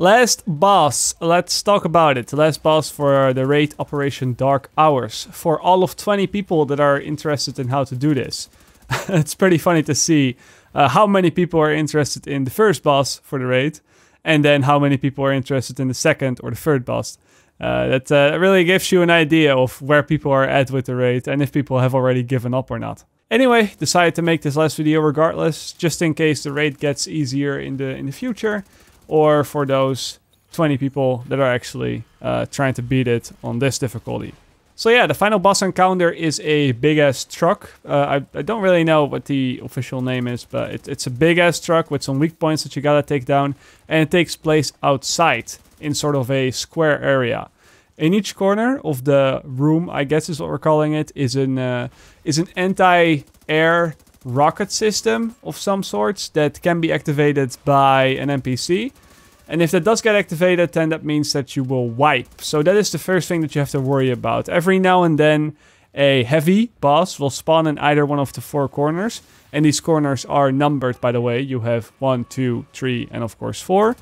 Last boss, let's talk about it. Last boss for the raid Operation Dark Hours. For all of 20 people that are interested in how to do this. it's pretty funny to see uh, how many people are interested in the first boss for the raid, and then how many people are interested in the second or the third boss. Uh, that uh, really gives you an idea of where people are at with the raid and if people have already given up or not. Anyway, decided to make this last video regardless, just in case the raid gets easier in the in the future or for those 20 people that are actually uh, trying to beat it on this difficulty. So yeah, the final boss encounter is a big ass truck. Uh, I, I, don't really know what the official name is, but it, it's a big ass truck with some weak points that you gotta take down, and it takes place outside in sort of a square area. In each corner of the room, I guess is what we're calling it, is an uh, is an anti-air rocket system of some sorts that can be activated by an NPC. And if that does get activated, then that means that you will wipe. So that is the first thing that you have to worry about. Every now and then, a heavy boss will spawn in either one of the four corners. And these corners are numbered, by the way. You have one, two, three, and of course four.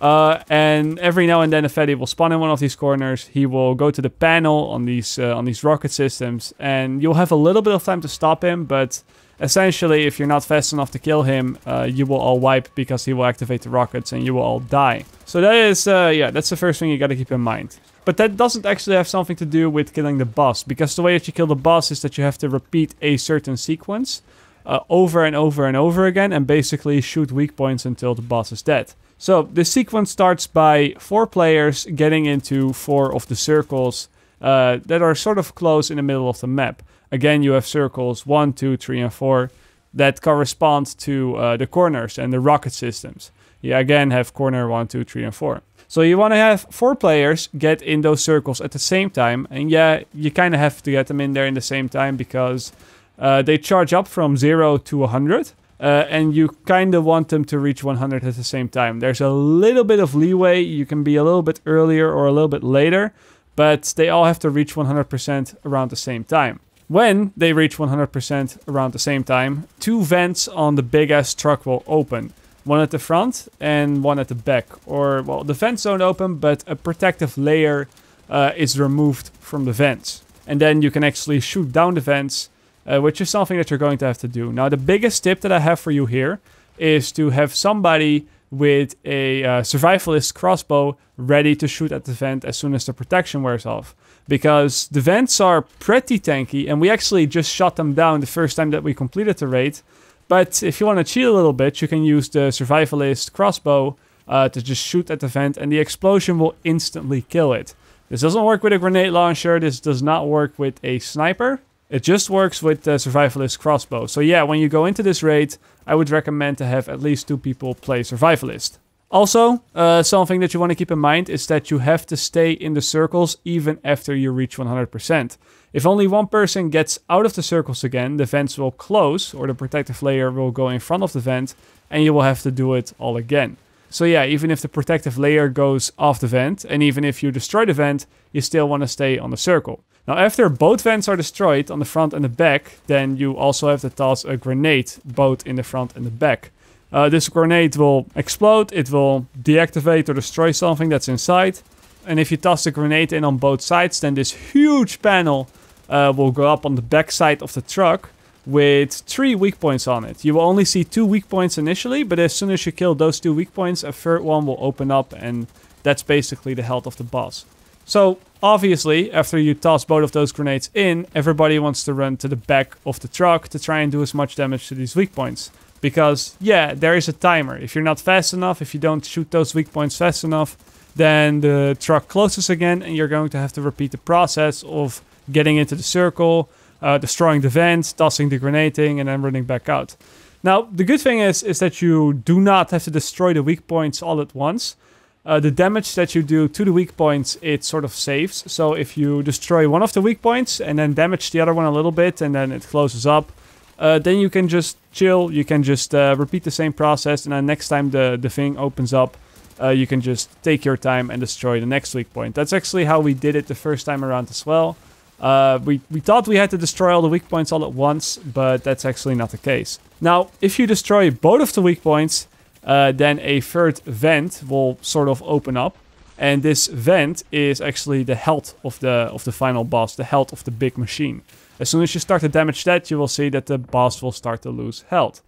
Uh, and every now and then a fatty will spawn in one of these corners. He will go to the panel on these uh, on these rocket systems, and you'll have a little bit of time to stop him. But essentially, if you're not fast enough to kill him, uh, you will all wipe because he will activate the rockets and you will all die. So that is, uh, yeah, that's the first thing you got to keep in mind. But that doesn't actually have something to do with killing the boss, because the way that you kill the boss is that you have to repeat a certain sequence uh, over and over and over again, and basically shoot weak points until the boss is dead. So the sequence starts by four players getting into four of the circles uh, that are sort of close in the middle of the map. Again, you have circles one, two, three, and 4 that correspond to uh, the corners and the rocket systems. You again have corner one, two, three, and 4. So you want to have four players get in those circles at the same time. And yeah, you kind of have to get them in there in the same time because uh, they charge up from 0 to 100. Uh, and you kind of want them to reach 100 at the same time. There's a little bit of leeway. You can be a little bit earlier or a little bit later, but they all have to reach 100% around the same time. When they reach 100% around the same time, two vents on the big ass truck will open. One at the front and one at the back. Or, well, the vents don't open, but a protective layer uh, is removed from the vents. And then you can actually shoot down the vents, uh, which is something that you're going to have to do. Now, the biggest tip that I have for you here is to have somebody with a uh, survivalist crossbow ready to shoot at the vent as soon as the protection wears off. Because the vents are pretty tanky, and we actually just shot them down the first time that we completed the raid. But if you want to cheat a little bit, you can use the survivalist crossbow uh, to just shoot at the vent, and the explosion will instantly kill it. This doesn't work with a grenade launcher, this does not work with a sniper. It just works with the survivalist crossbow. So yeah, when you go into this raid, I would recommend to have at least two people play survivalist. Also, uh, something that you want to keep in mind is that you have to stay in the circles even after you reach 100%. If only one person gets out of the circles again, the vents will close or the protective layer will go in front of the vent and you will have to do it all again. So yeah, even if the protective layer goes off the vent and even if you destroy the vent, you still want to stay on the circle. Now after both vents are destroyed on the front and the back, then you also have to toss a grenade both in the front and the back. Uh, this grenade will explode, it will deactivate or destroy something that's inside. And if you toss the grenade in on both sides, then this huge panel uh, will go up on the back side of the truck with three weak points on it. You will only see two weak points initially, but as soon as you kill those two weak points, a third one will open up and that's basically the health of the boss. So obviously, after you toss both of those grenades in, everybody wants to run to the back of the truck to try and do as much damage to these weak points. Because, yeah, there is a timer. If you're not fast enough, if you don't shoot those weak points fast enough, then the truck closes again and you're going to have to repeat the process of getting into the circle, uh, destroying the vent, tossing the grenading, and then running back out. Now, the good thing is, is that you do not have to destroy the weak points all at once. Uh, the damage that you do to the weak points, it sort of saves. So if you destroy one of the weak points and then damage the other one a little bit and then it closes up, uh, then you can just chill. You can just uh, repeat the same process, and then next time the, the thing opens up, uh, you can just take your time and destroy the next weak point. That's actually how we did it the first time around as well. Uh, we, we thought we had to destroy all the weak points all at once, but that's actually not the case. Now, if you destroy both of the weak points, uh, then a third vent will sort of open up. And this vent is actually the health of the of the final boss, the health of the big machine. As soon as you start to damage that, you will see that the boss will start to lose health.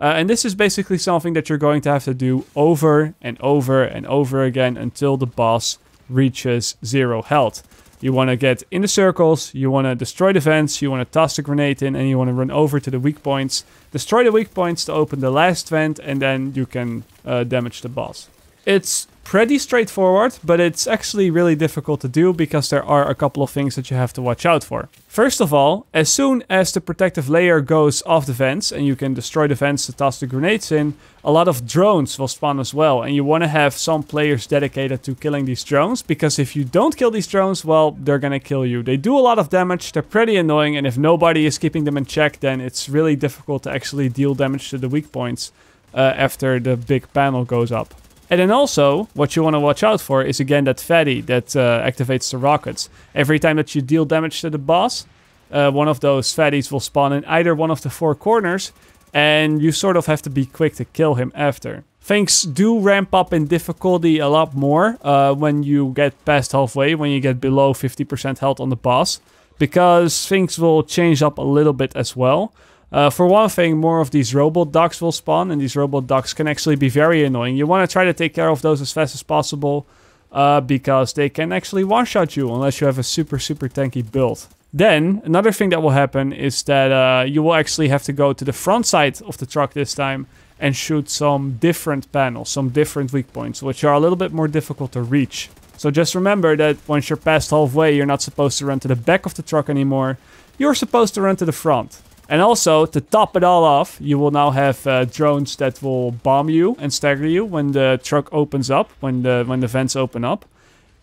Uh, and this is basically something that you're going to have to do over and over and over again until the boss reaches zero health. You want to get in the circles, you want to destroy the vents, you want to toss the grenade in, and you want to run over to the weak points. Destroy the weak points to open the last vent, and then you can uh, damage the boss. It's pretty straightforward, but it's actually really difficult to do because there are a couple of things that you have to watch out for. First of all, as soon as the protective layer goes off the vents and you can destroy the vents to toss the grenades in, a lot of drones will spawn as well. And you want to have some players dedicated to killing these drones because if you don't kill these drones, well, they're gonna kill you. They do a lot of damage, they're pretty annoying, and if nobody is keeping them in check, then it's really difficult to actually deal damage to the weak points uh, after the big panel goes up. And then also, what you want to watch out for is again that fatty that uh, activates the rockets. Every time that you deal damage to the boss, uh, one of those fatties will spawn in either one of the four corners, and you sort of have to be quick to kill him after. Things do ramp up in difficulty a lot more uh, when you get past halfway, when you get below 50% health on the boss, because things will change up a little bit as well. Uh, for one thing, more of these robot ducks will spawn, and these robot ducks can actually be very annoying. You want to try to take care of those as fast as possible, uh, because they can actually one-shot you unless you have a super, super tanky build. Then, another thing that will happen is that uh, you will actually have to go to the front side of the truck this time and shoot some different panels, some different weak points, which are a little bit more difficult to reach. So just remember that once you're past halfway, you're not supposed to run to the back of the truck anymore. You're supposed to run to the front. And also, to top it all off, you will now have uh, drones that will bomb you and stagger you when the truck opens up, when the when the vents open up.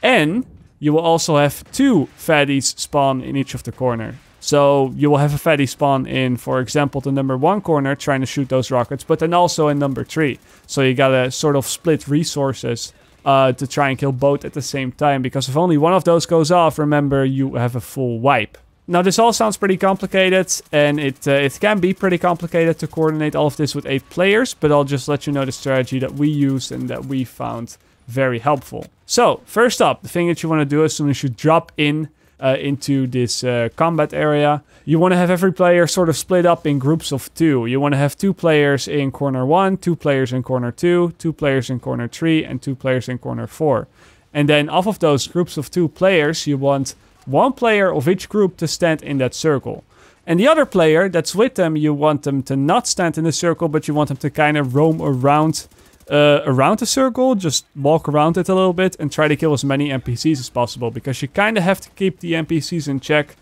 And you will also have two fatties spawn in each of the corner. So you will have a fatty spawn in, for example, the number one corner trying to shoot those rockets, but then also in number three. So you gotta sort of split resources uh, to try and kill both at the same time. Because if only one of those goes off, remember you have a full wipe. Now this all sounds pretty complicated and it, uh, it can be pretty complicated to coordinate all of this with 8 players, but I'll just let you know the strategy that we used and that we found very helpful. So first up, the thing that you want to do as soon as you drop in uh, into this uh, combat area, you want to have every player sort of split up in groups of two. You want to have two players in corner one, two players in corner two, two players in corner three, and two players in corner four. And then off of those groups of two players, you want one player of each group to stand in that circle. And the other player that's with them, you want them to not stand in the circle, but you want them to kind of roam around uh, around the circle, just walk around it a little bit and try to kill as many NPCs as possible. Because you kind of have to keep the NPCs in check.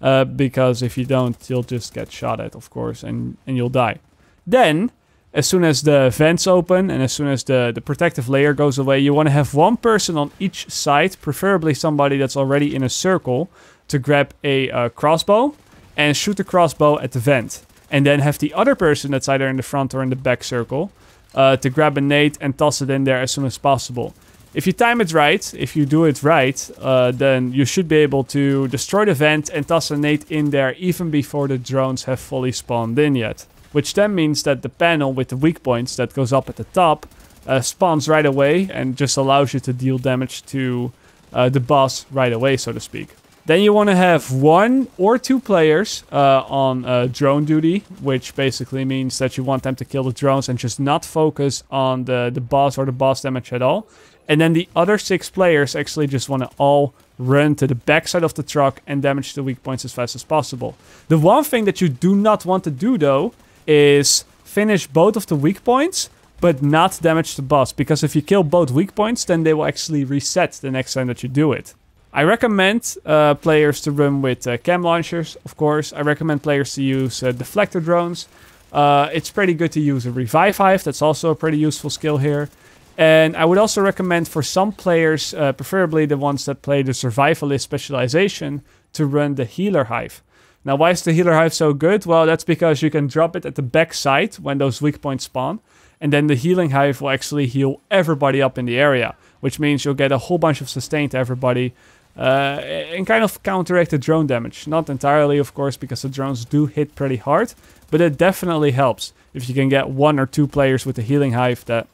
Uh, because if you don't, you'll just get shot at, of course, and, and you'll die. Then, as soon as the vents open and as soon as the, the protective layer goes away, you want to have one person on each side, preferably somebody that's already in a circle, to grab a uh, crossbow and shoot the crossbow at the vent. And then have the other person that's either in the front or in the back circle uh, to grab a nade and toss it in there as soon as possible. If you time it right, if you do it right, uh, then you should be able to destroy the vent and toss a nade in there even before the drones have fully spawned in yet which then means that the panel with the weak points that goes up at the top uh, spawns right away and just allows you to deal damage to uh, the boss right away, so to speak. Then you want to have one or two players uh, on uh, drone duty, which basically means that you want them to kill the drones and just not focus on the, the boss or the boss damage at all. And then the other six players actually just want to all run to the backside of the truck and damage the weak points as fast as possible. The one thing that you do not want to do though is finish both of the weak points, but not damage the boss. Because if you kill both weak points, then they will actually reset the next time that you do it. I recommend uh, players to run with uh, chem launchers, of course. I recommend players to use uh, deflector drones. Uh, it's pretty good to use a revive hive. That's also a pretty useful skill here. And I would also recommend for some players, uh, preferably the ones that play the survivalist specialization, to run the healer hive. Now, why is the healer hive so good? Well, that's because you can drop it at the back side when those weak points spawn. And then the healing hive will actually heal everybody up in the area. Which means you'll get a whole bunch of sustain to everybody. uh, and kind of counteract the drone damage. Not entirely, of course, because the drones do hit pretty hard, but it definitely helps if you can get one or two players with the healing hive that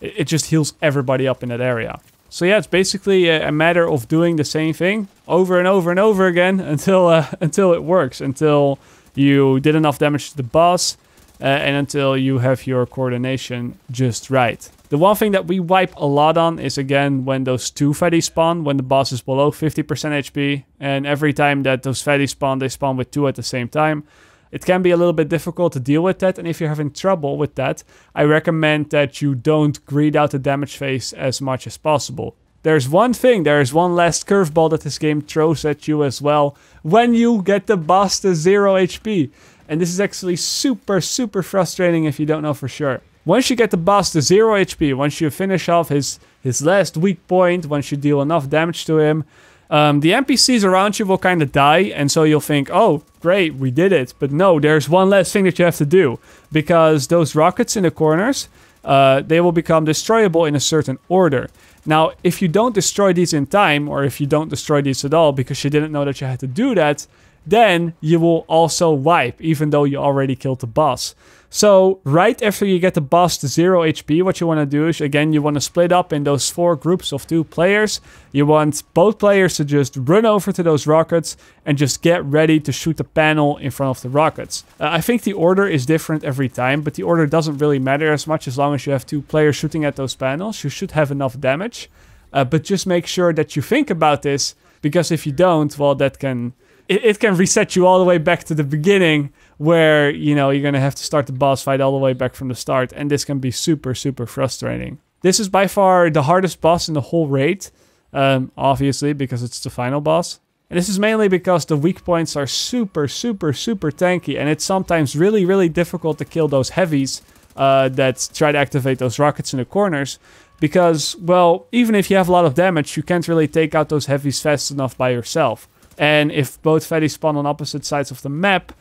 it, just heals everybody up in that area. So yeah, it's basically a, a, matter of doing the same thing over and over and over again until uh, until it works, until you did enough damage to the boss, uh, and until you have your coordination just right. The one thing that we wipe a lot on is again when those two fatties spawn, when the boss is below 50% HP, and every time that those fatties spawn, they spawn with two at the same time. It can be a little bit difficult to deal with that, and if you're having trouble with that, I recommend that you don't greed out the damage phase as much as possible. There's one thing, there's one last curveball that this game throws at you as well when you get the boss to 0 HP. And this is actually super, super frustrating if you don't know for sure. Once you get the boss to 0 HP, once you finish off his, his last weak point, once you deal enough damage to him, um, the NPCs around you will kind of die, and so you'll think, oh, great, we did it. But no, there's one last thing that you have to do, because those rockets in the corners, uh, they will become destroyable in a certain order. Now, if you don't destroy these in time, or if you don't destroy these at all because you didn't know that you had to do that, then you will also wipe, even though you already killed the boss. So right after you get the boss to 0 HP, what you want to do is, again, you want to split up in those four groups of two players. You want both players to just run over to those rockets and just get ready to shoot the panel in front of the rockets. Uh, I think the order is different every time, but the order doesn't really matter as much as long as you have two players shooting at those panels. You should have enough damage. Uh, but just make sure that you think about this, because if you don't, well, that can it, it can reset you all the way back to the beginning where you know you're gonna have to start the boss fight all the way back from the start and this can be super super frustrating. This is by far the hardest boss in the whole raid um, obviously because it's the final boss. And this is mainly because the weak points are super super super tanky and it's sometimes really really difficult to kill those heavies uh, that try to activate those rockets in the corners because well even if you have a lot of damage you can't really take out those heavies fast enough by yourself. And if both fatties spawn on opposite sides of the map,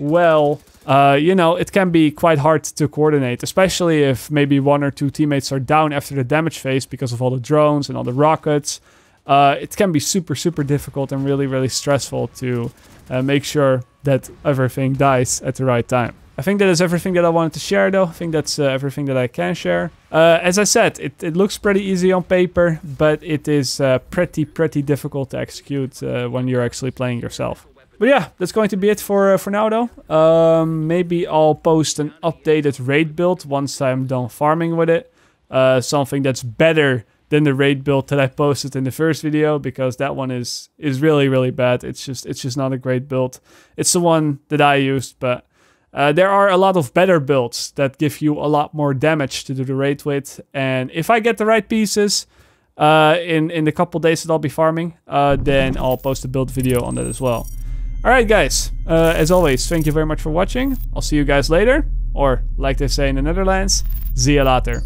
well, uh, you know, it can be quite hard to coordinate, especially if maybe one or two teammates are down after the damage phase because of all the drones and all the rockets. Uh, it can be super, super difficult and really, really stressful to uh, make sure that everything dies at the right time. I think that is everything that I wanted to share though. I think that's uh, everything that I can share. Uh, as I said, it, it looks pretty easy on paper, but it is uh, pretty, pretty difficult to execute uh, when you're actually playing yourself. But yeah, that's going to be it for, uh, for now though. Um, maybe I'll post an updated raid build once I'm done farming with it. Uh, something that's better than the raid build that I posted in the first video because that one is is really really bad. It's just it's just not a great build. It's the one that I used, but uh, there are a lot of better builds that give you a lot more damage to do the raid with. And if I get the right pieces uh, in, in the couple days that I'll be farming, uh, then I'll post a build video on that as well. Alright guys, uh, as always, thank you very much for watching. I'll see you guys later. Or, like they say in the Netherlands, zie je later.